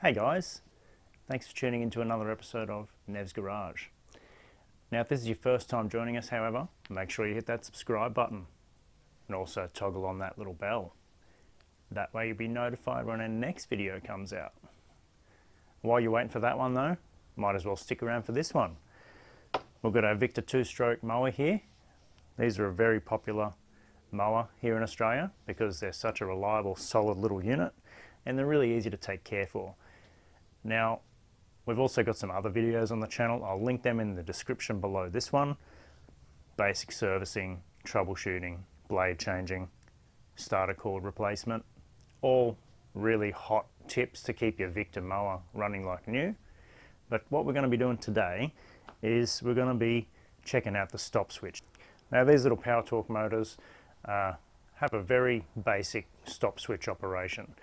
Hey guys, thanks for tuning into another episode of Nev's Garage. Now, if this is your first time joining us, however, make sure you hit that subscribe button and also toggle on that little bell. That way, you'll be notified when our next video comes out. While you're waiting for that one, though, might as well stick around for this one. We've got our Victa two stroke mower here. These are a very popular mower here in Australia because they're such a reliable, solid little unit and they're really easy to take care for. Now, we've also got some other videos on the channel. I'll link them in the description below this one. Basic servicing, troubleshooting, blade changing, starter cord replacement, all really hot tips to keep your Victa mower running like new. But what we're going to be doing today is we're going to be checking out the stop switch. Now these little power torque motors uh, have a very basic stop switch operation.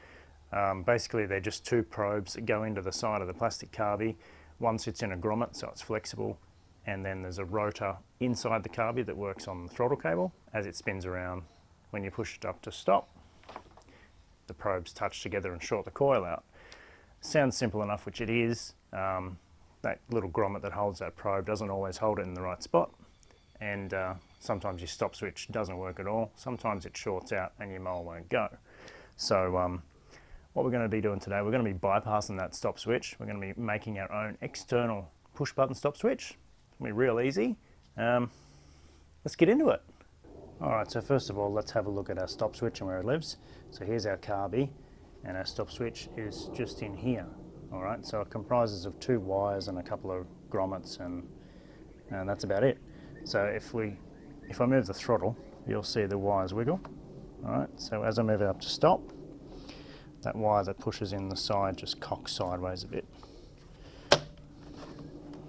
Um, basically they're just two probes that go into the side of the plastic carby. One sits in a grommet so it's flexible and then there's a rotor inside the carby that works on the throttle cable as it spins around when you push it up to stop. The probes touch together and short the coil out. Sounds simple enough, which it is. Um, that little grommet that holds that probe doesn't always hold it in the right spot and uh, sometimes your stop switch doesn't work at all. Sometimes it shorts out and your mower won't go. So um, what we're going to be doing today, we're going to be bypassing that stop switch. We're going to be making our own external push button stop switch. It's going to be real easy. Um, let's get into it. Alright, so first of all, let's have a look at our stop switch and where it lives. So here's our carby, and our stop switch is just in here. Alright, so it comprises of two wires and a couple of grommets, and, and that's about it. So if we, if I move the throttle, you'll see the wires wiggle. Alright, so as I move it up to stop, that wire that pushes in the side just cocks sideways a bit.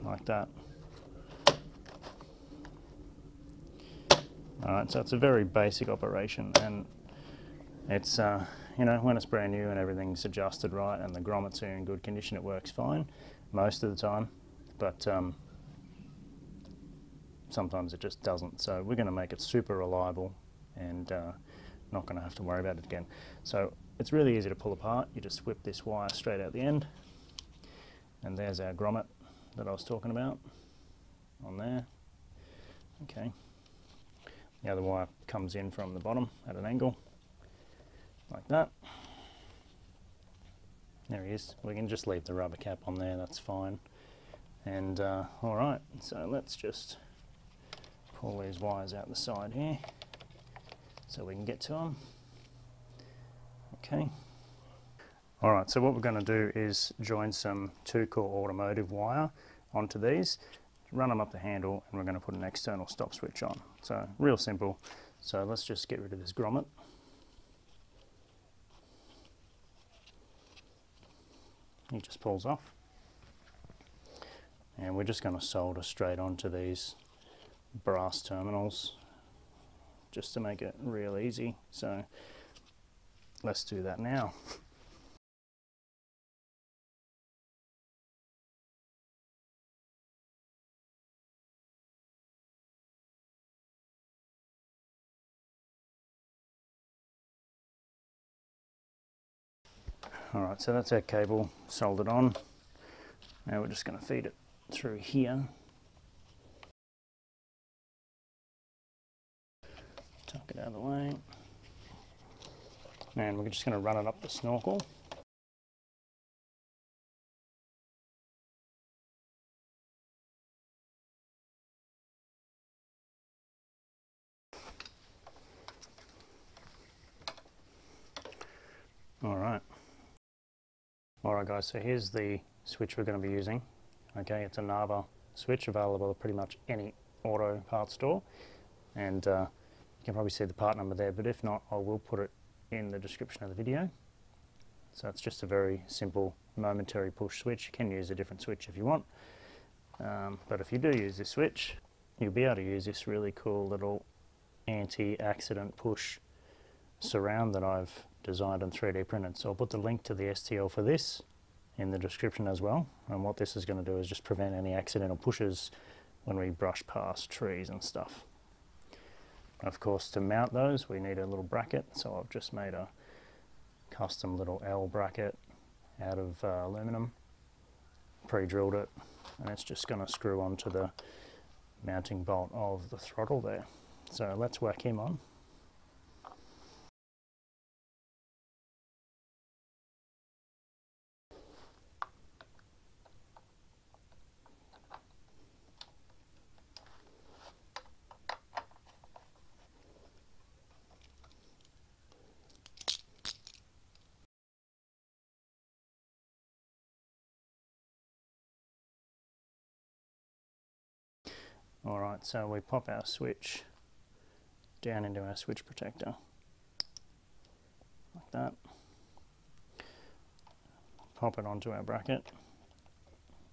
Like that. Alright, so it's a very basic operation and it's, uh, you know, when it's brand new and everything's adjusted right and the grommets are in good condition, it works fine most of the time. But um, sometimes it just doesn't. So we're going to make it super reliable and uh, not going to have to worry about it again. So it's really easy to pull apart. You just whip this wire straight out the end and there's our grommet that I was talking about on there. Okay. The other wire comes in from the bottom at an angle, like that. There he is. We can just leave the rubber cap on there, that's fine. And uh, alright, so let's just pull these wires out the side here so we can get to them. Okay. Alright, so what we're going to do is join some 2-core automotive wire onto these run them up the handle and we're going to put an external stop switch on. So real simple. So let's just get rid of this grommet. He just pulls off. And we're just going to solder straight onto these brass terminals just to make it real easy. So let's do that now. Alright, so that's our cable soldered on. Now we're just going to feed it through here. Tuck it out of the way. And we're just going to run it up the snorkel. All right. Alright guys, so here's the switch we're going to be using. Okay, it's a Narva switch available at pretty much any auto parts store. And uh, you can probably see the part number there, but if not, I will put it in the description of the video. So it's just a very simple momentary push switch. You can use a different switch if you want. Um, but if you do use this switch, you'll be able to use this really cool little anti-accident push surround that I've designed and 3D printed. So I'll put the link to the STL for this in the description as well. And what this is going to do is just prevent any accidental pushes when we brush past trees and stuff. Of course, to mount those, we need a little bracket. So I've just made a custom little L bracket out of uh, aluminum, pre-drilled it, and it's just going to screw onto the mounting bolt of the throttle there. So let's whack him on. Alright, so we pop our switch down into our switch protector, like that. Pop it onto our bracket,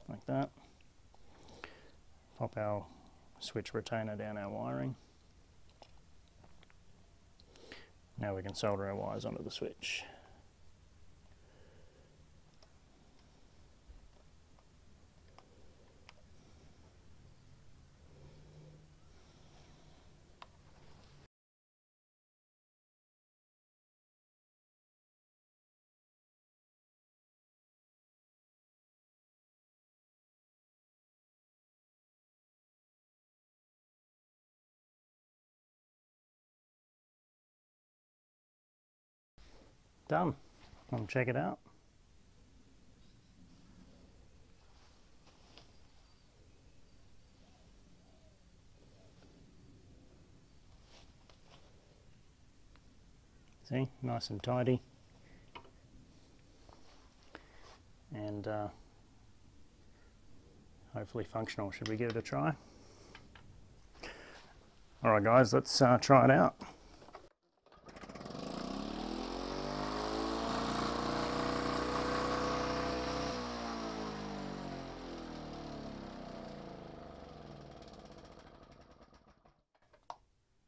like that. Pop our switch retainer down our wiring. Now we can solder our wires onto the switch. Done. Come check it out. See, nice and tidy. And uh, hopefully functional. Should we give it a try? Alright guys, let's uh, try it out.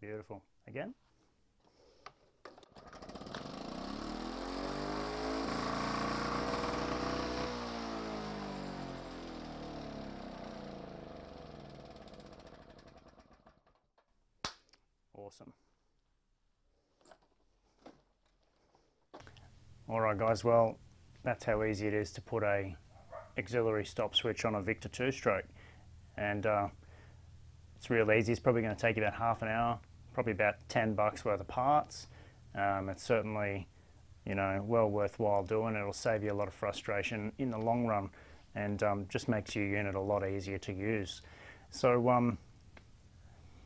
Beautiful. Again. Awesome. Alright guys, well that's how easy it is to put a auxiliary stop switch on a Victa 2-stroke and uh, it's real easy, it's probably going to take you about half an hour, probably about 10 bucks worth of parts. Um, it's certainly you know well worthwhile doing, it'll save you a lot of frustration in the long run and um, just makes your unit a lot easier to use. So um,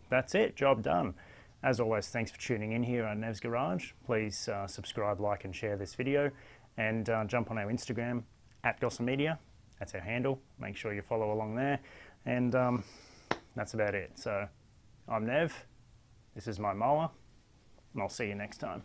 that's it, job done. As always, thanks for tuning in here on Nev's Garage. Please uh, subscribe, like and share this video and uh, jump on our Instagram at Gosson Media. That's our handle. Make sure you follow along there. And um, that's about it. So I'm Nev. This is my mower and I'll see you next time.